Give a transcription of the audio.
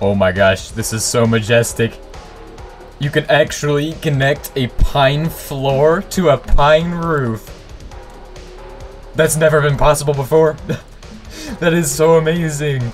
Oh my gosh, this is so majestic. You can actually connect a pine floor to a pine roof. That's never been possible before. that is so amazing.